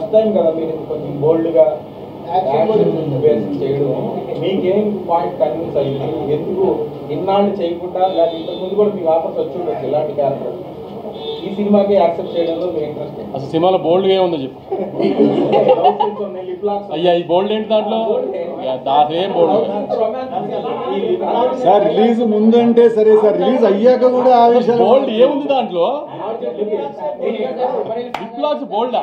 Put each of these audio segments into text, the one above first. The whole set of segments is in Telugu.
ఫస్ట్ టైం కదా మీరు ఇది కొంచెం బోల్డ్గా యాక్షన్ బేస్ చేయడం. మీకేం పాయింట్ కన్విన్స్ అయ్యింది? ఎందుకు ఇన్నాళ్ళు చేయకుండా లేదా ఇంతకు ముందు కూడా మీకు ఆఫర్స్ వచ్చి ఉండొచ్చు ఇలాంటి క్యారెక్టర్ ఈ సినిమాకి యాక్సెప్ట్ చేయడంలో మీ ఇంట్రెస్ట్ అసలు సినిమాలో బోల్డ్గా ఏముందో చెప్పు. అయ్యా ఈ బోల్డ్ ఏంటి దాంట్లో? యా, దాసేం బోల్డ్ సార్ రిలీజ్ ముందంటే సరే సార్ రిలీజ్ అయ్యాక కూడా ఆ విషయాలు బోల్డ్ ఏముంది దాంట్లో? బోల్డా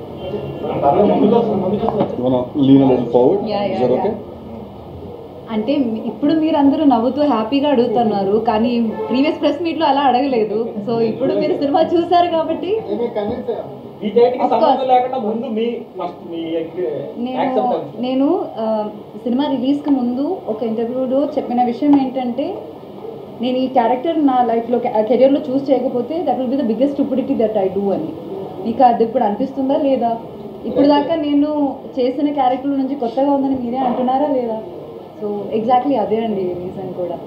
Yeah, yeah. అంటే మీ- ఇప్పుడు మీరు అందరూ నవ్వుతూ హ్యాపీగా అడుగుతున్నారు కానీ ప్రీవియస్ ప్రెస్ మీట్లో అలా అడగలేదు. సో ఇప్పుడు మీరు సినిమా చూసారు కాబట్టి ఈ డేట్కి Of సంబంధం course. లేకుండా ముందు మీ ఫస్ట్ మీ నేను యాక్సెప్టెన్స్ నేను ఆ, సినిమా రిలీజ్కి ముందు ఒక ఇంటర్వ్యూలో చెప్పిన విషయం ఏంటంటే నేను ఈ క్యారెక్టర్ నా లైఫ్లో కెరియర్లో చూస్ చేయకపోతే that will be the biggest stupidity that I do అని. మీకు అది ఇప్పుడు అనిపిస్తుందా లేదా? ఇప్పుడు దాకా నేను చేసిన క్యారెక్టర్ నుంచి కొత్తగా ఉందని మీరే అంటున్నారా లేదా? సో ఎగ్జాక్ట్లీ అదే అండి రీజన్ కూడా.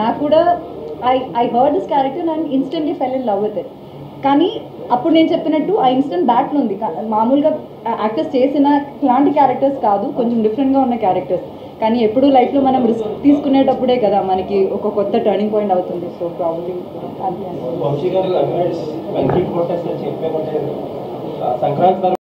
నాకు కూడా I I heard this character and instantly fell in love with it కానీ అప్పుడు నేను చెప్పినట్టు ఆ ఇన్స్టెంట్ బ్యాట్లు ఉంది. మామూలుగా యాక్టర్స్ చేసిన ఇలాంటి క్యారెక్టర్స్ కాదు కొంచెం డిఫరెంట్గా ఉన్న క్యారెక్టర్స్ కానీ ఎప్పుడు లైఫ్లో మనం రిస్క్ తీసుకునేటప్పుడే కదా మనకి ఒక కొత్త టర్నింగ్ పాయింట్ అవుతుంది. సో ప్రాబ్లీ అది సంక్రాంతి